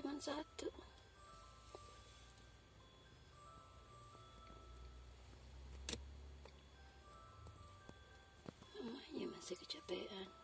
cuma satu. Mamanya masih kecapean.